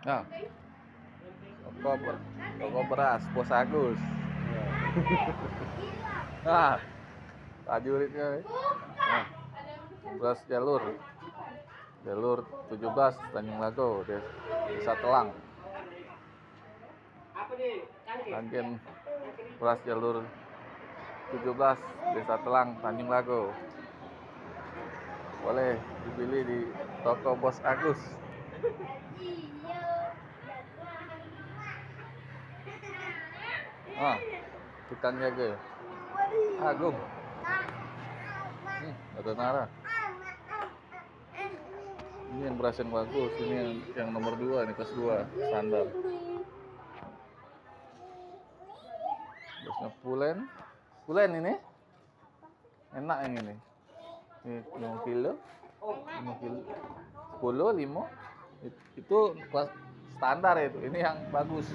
Nah, toko, ber- toko beras, Bos Agus. Nah, prajuritnya. nih. Nah, beras jalur. Jalur 17 Tanjung Lago, Des- Desa Telang. Agen beras jalur 17 Desa Telang, Tanjung Lago. Boleh dibeli di toko Bos Agus. Ah, tukang jaga. Agung. Ada Nara. Ini yang yang bagus, ini yang, yang nomor 2, ini kelas 2, standar. Berasnya pulen. Pulen ini. Enak yang ini. Ini 5 kilo. 5 kilo. 10, 5. It- Itu kelas standar itu. Ini yang bagus.